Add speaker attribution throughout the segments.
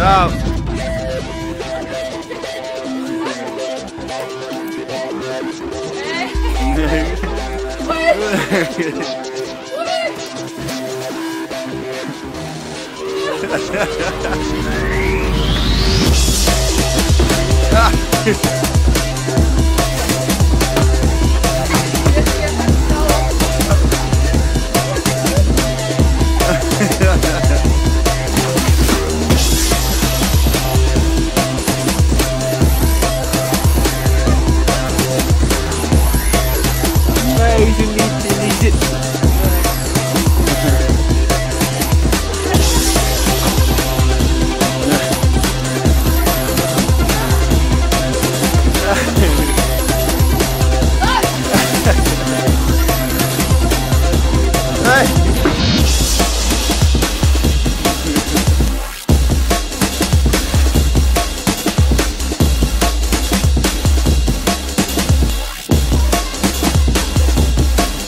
Speaker 1: Go. Nee,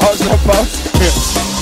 Speaker 1: Oh, is er een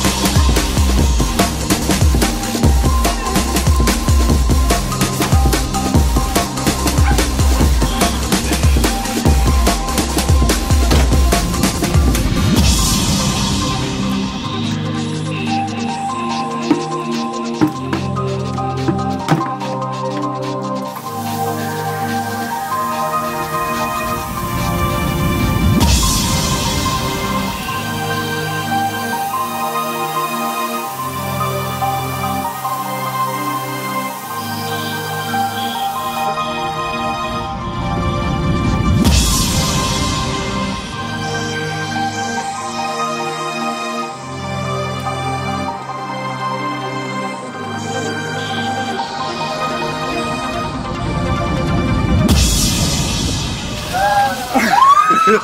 Speaker 1: は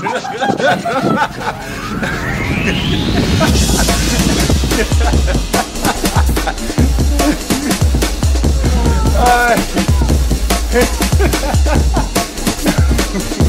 Speaker 1: い。